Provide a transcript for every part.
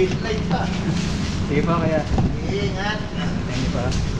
Bracelet pa. Sige pa kaya. Ingat. Thank you pa.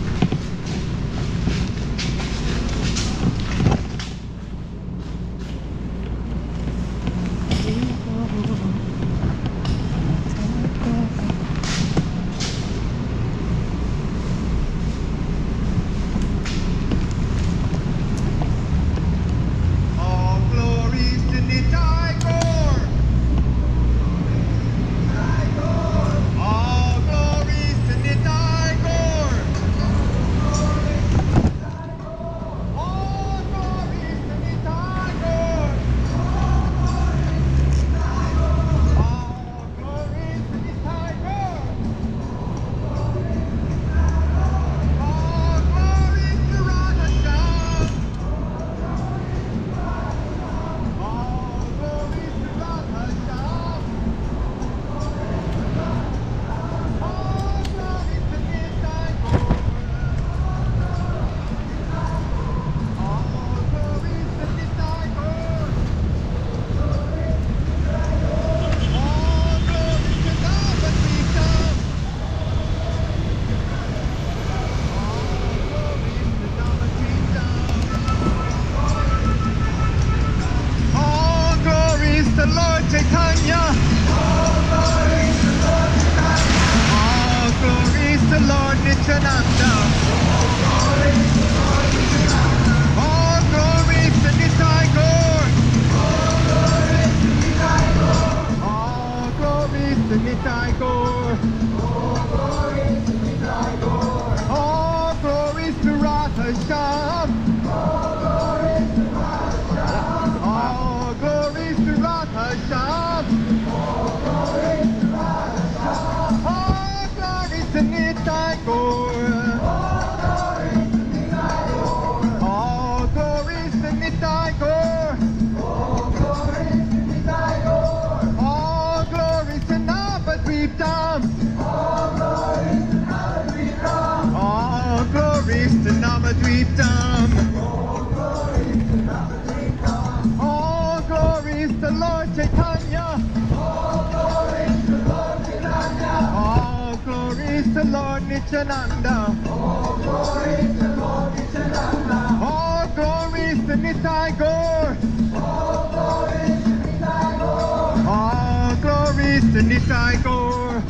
is the Lord Nityananda. all glory is the Lord Nityananda. All glory is the Nitai Gaur. Oh, glory is the Nitai Gaur. All glory is the Nitai Gaur.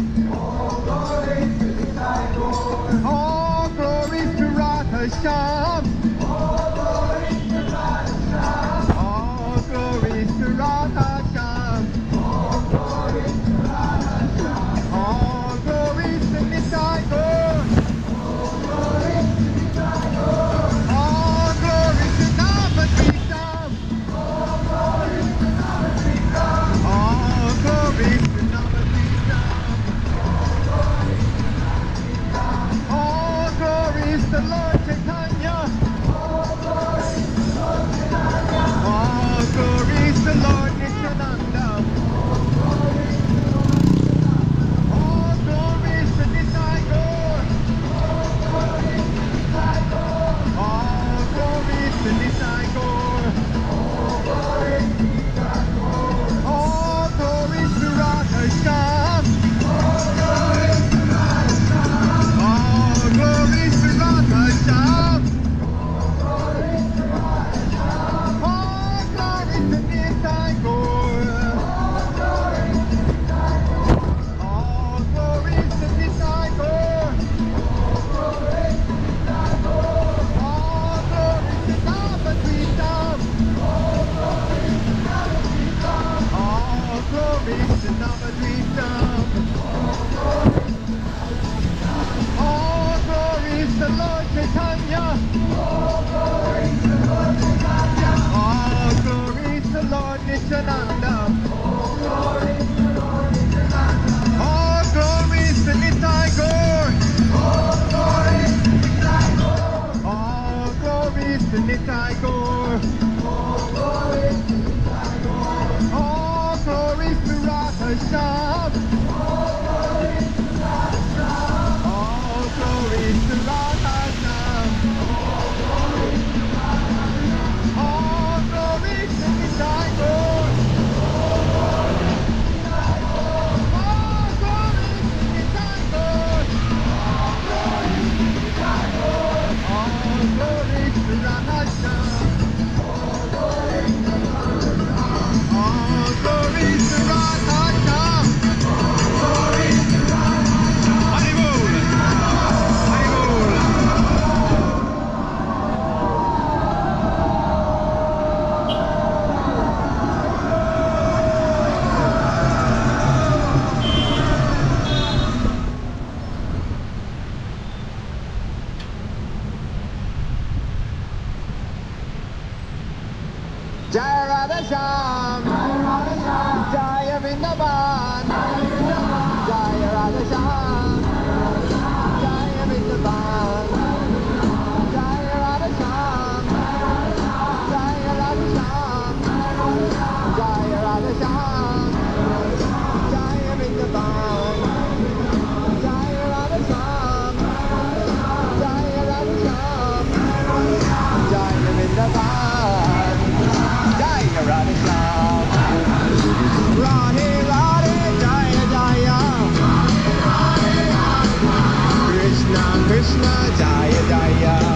Oh, glory is to Radha Shyam. the Lord. Nityananda. Jai Radha Shyam, Jai Vrindavan, Krishna Jaya Jaya.